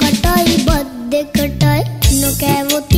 කටයි බත් දෙකට